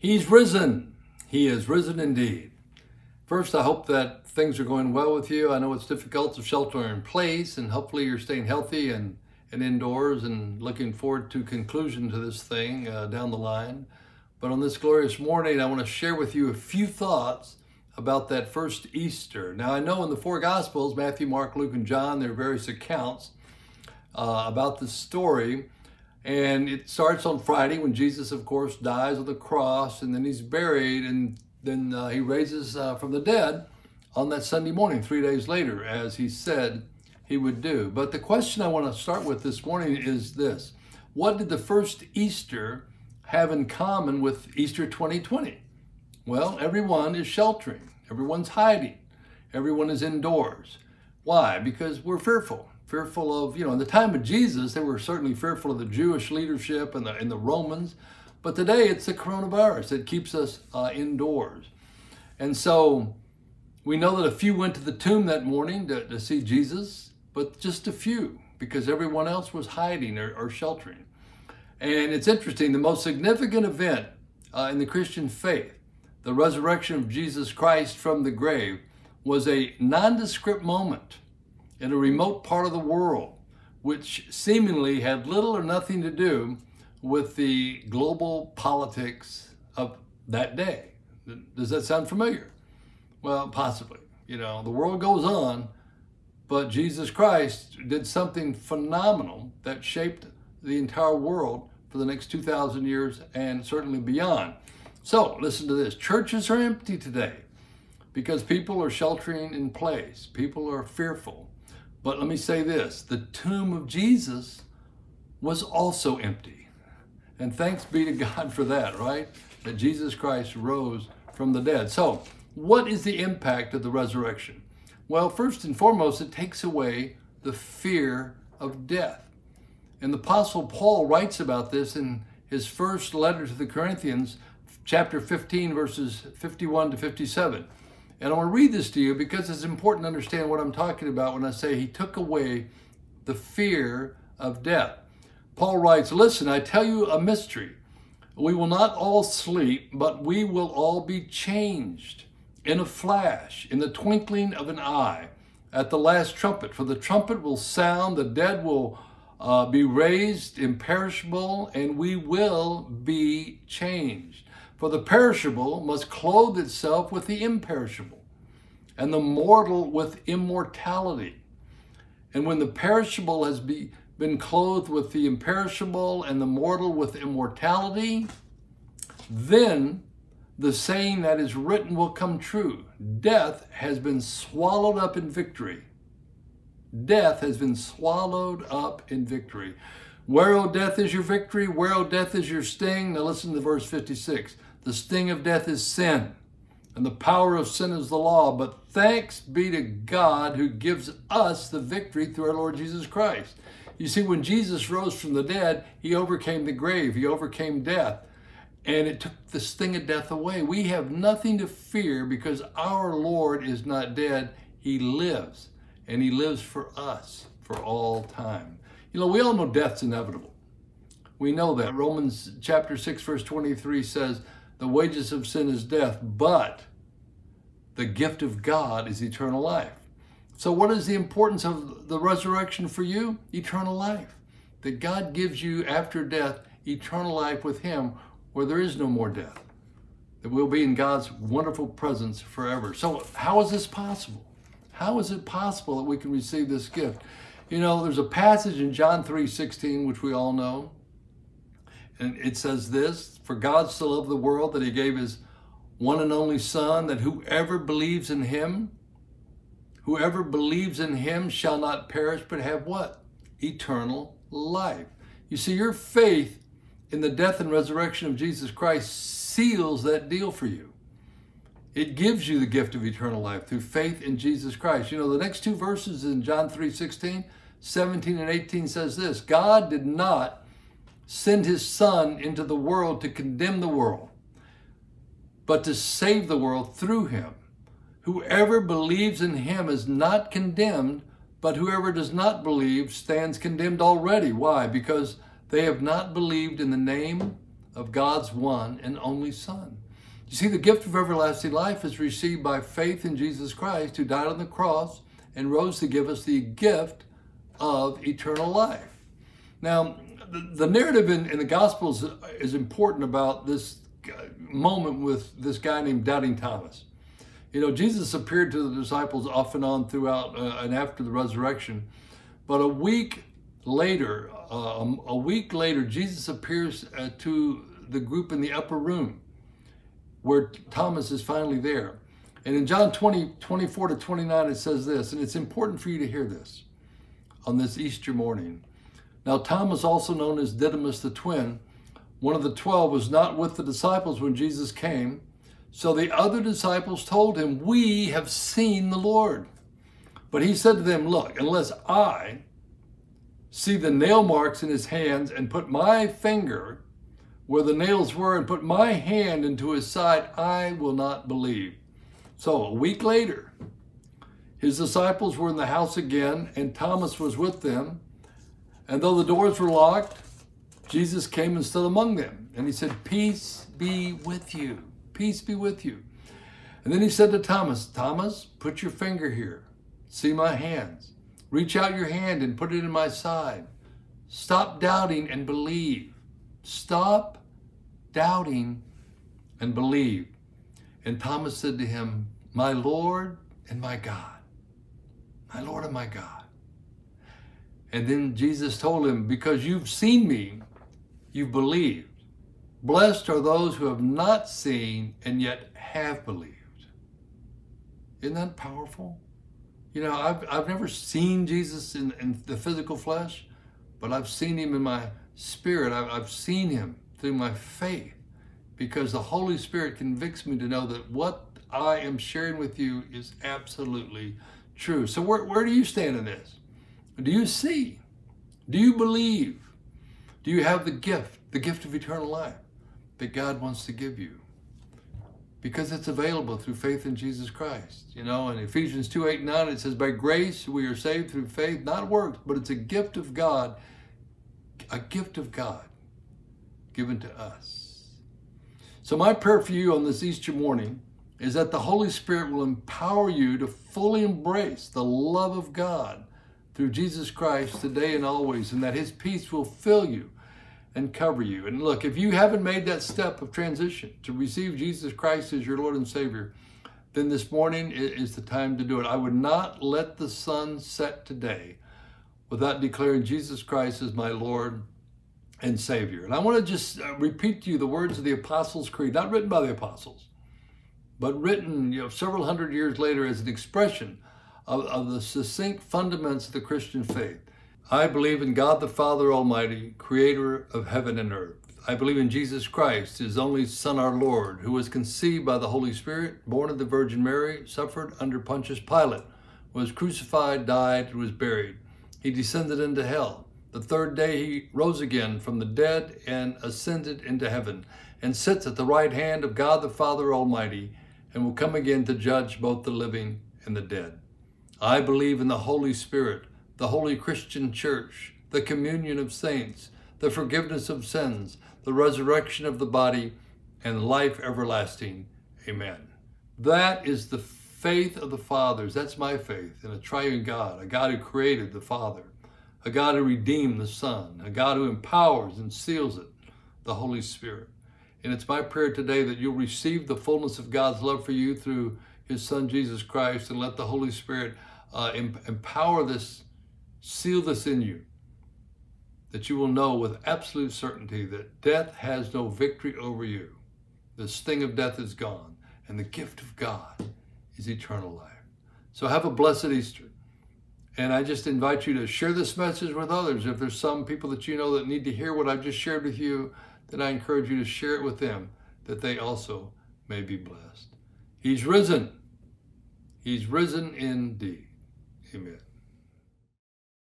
He's risen. He is risen indeed. First, I hope that things are going well with you. I know it's difficult to shelter in place, and hopefully you're staying healthy and, and indoors and looking forward to conclusion to this thing uh, down the line. But on this glorious morning, I want to share with you a few thoughts about that first Easter. Now, I know in the four Gospels, Matthew, Mark, Luke, and John, there are various accounts uh, about the story. And it starts on Friday when Jesus, of course, dies on the cross and then he's buried and then uh, he raises uh, from the dead on that Sunday morning, three days later, as he said he would do. But the question I want to start with this morning is this What did the first Easter have in common with Easter 2020? Well, everyone is sheltering, everyone's hiding, everyone is indoors. Why? Because we're fearful fearful of, you know, in the time of Jesus, they were certainly fearful of the Jewish leadership and the, and the Romans. But today it's the coronavirus that keeps us uh, indoors. And so we know that a few went to the tomb that morning to, to see Jesus, but just a few because everyone else was hiding or, or sheltering. And it's interesting, the most significant event uh, in the Christian faith, the resurrection of Jesus Christ from the grave, was a nondescript moment in a remote part of the world, which seemingly had little or nothing to do with the global politics of that day. Does that sound familiar? Well, possibly. You know, the world goes on, but Jesus Christ did something phenomenal that shaped the entire world for the next 2,000 years and certainly beyond. So, listen to this churches are empty today because people are sheltering in place, people are fearful. But let me say this the tomb of Jesus was also empty. And thanks be to God for that, right? That Jesus Christ rose from the dead. So, what is the impact of the resurrection? Well, first and foremost, it takes away the fear of death. And the Apostle Paul writes about this in his first letter to the Corinthians, chapter 15, verses 51 to 57. And I want to read this to you because it's important to understand what I'm talking about when I say he took away the fear of death. Paul writes, Listen, I tell you a mystery. We will not all sleep, but we will all be changed in a flash, in the twinkling of an eye, at the last trumpet. For the trumpet will sound, the dead will uh, be raised imperishable, and we will be changed. For the perishable must clothe itself with the imperishable, and the mortal with immortality. And when the perishable has be, been clothed with the imperishable and the mortal with immortality, then the saying that is written will come true Death has been swallowed up in victory. Death has been swallowed up in victory. Where, O death, is your victory? Where, O death, is your sting? Now listen to verse 56. The sting of death is sin, and the power of sin is the law. But thanks be to God who gives us the victory through our Lord Jesus Christ. You see, when Jesus rose from the dead, he overcame the grave, he overcame death, and it took the sting of death away. We have nothing to fear because our Lord is not dead, he lives, and he lives for us for all time. You know, we all know death's inevitable. We know that. Romans chapter 6, verse 23 says, the wages of sin is death, but the gift of God is eternal life. So, what is the importance of the resurrection for you? Eternal life. That God gives you after death eternal life with Him where there is no more death. That we'll be in God's wonderful presence forever. So, how is this possible? How is it possible that we can receive this gift? You know, there's a passage in John 3 16, which we all know. And it says this For God so loved the world that he gave his one and only Son, that whoever believes in him, whoever believes in him shall not perish, but have what? Eternal life. You see, your faith in the death and resurrection of Jesus Christ seals that deal for you. It gives you the gift of eternal life through faith in Jesus Christ. You know, the next two verses in John 3 16, 17, and 18 says this God did not send his Son into the world to condemn the world, but to save the world through him. Whoever believes in him is not condemned, but whoever does not believe stands condemned already. Why? Because they have not believed in the name of God's one and only Son. You see, the gift of everlasting life is received by faith in Jesus Christ, who died on the cross and rose to give us the gift of eternal life. Now, the, narrative in, in the Gospels is important about this moment with this guy named Doubting Thomas. You know, Jesus appeared to the disciples off and on throughout uh, and after the resurrection. But a week later, uh, a week later, Jesus appears uh, to the group in the upper room where Thomas is finally there. And in John 20, 24 to 29, it says this, and it's important for you to hear this on this Easter morning. Now, Thomas, also known as Didymus the twin, one of the twelve, was not with the disciples when Jesus came. So the other disciples told him, We have seen the Lord. But he said to them, Look, unless I see the nail marks in his hands and put my finger where the nails were and put my hand into his side, I will not believe. So a week later, his disciples were in the house again, and Thomas was with them. And though the doors were locked, Jesus came and stood among them. And he said, Peace be with you. Peace be with you. And then he said to Thomas, Thomas, put your finger here. See my hands. Reach out your hand and put it in my side. Stop doubting and believe. Stop doubting and believe. And Thomas said to him, My Lord and my God. My Lord and my God. And then Jesus told him, Because you've seen me, you've believed. Blessed are those who have not seen and yet have believed. Isn't that powerful? You know, I've, I've never seen Jesus in, in the physical flesh, but I've seen him in my spirit. I've, I've seen him through my faith because the Holy Spirit convicts me to know that what I am sharing with you is absolutely true. So, where, where do you stand in this? Do you see? Do you believe? Do you have the gift, the gift of eternal life that God wants to give you? Because it's available through faith in Jesus Christ. You know, in Ephesians 2 8 9, it says, By grace we are saved through faith, not works, but it's a gift of God, a gift of God given to us. So, my prayer for you on this Easter morning is that the Holy Spirit will empower you to fully embrace the love of God through Jesus Christ today and always, and that His peace will fill you and cover you. And look, if you haven't made that step of transition to receive Jesus Christ as your Lord and Savior, then this morning is the time to do it. I would not let the sun set today without declaring Jesus Christ as my Lord and Savior. And I want to just uh, repeat to you the words of the Apostles' Creed, not written by the apostles, but written you know, several hundred years later as an expression of, of the succinct fundaments of the Christian faith. I believe in God the Father Almighty, creator of heaven and earth. I believe in Jesus Christ, his only Son, our Lord, who was conceived by the Holy Spirit, born of the Virgin Mary, suffered under Pontius Pilate, was crucified, died, and was buried. He descended into hell. The third day he rose again from the dead and ascended into heaven, and sits at the right hand of God the Father Almighty, and will come again to judge both the living and the dead. I believe in the Holy Spirit, the holy Christian church, the communion of saints, the forgiveness of sins, the resurrection of the body, and life everlasting. Amen. That is the faith of the fathers. That's my faith in a triune God, a God who created the Father, a God who redeemed the Son, a God who empowers and seals it, the Holy Spirit. And it's my prayer today that you'll receive the fullness of God's love for you through his Son, Jesus Christ, and let the Holy Spirit uh, em- empower this, seal this in you, that you will know with absolute certainty that death has no victory over you. The sting of death is gone, and the gift of God is eternal life. So have a blessed Easter. And I just invite you to share this message with others. If there's some people that you know that need to hear what I've just shared with you, then I encourage you to share it with them that they also may be blessed. He's risen. He's risen indeed. Amen.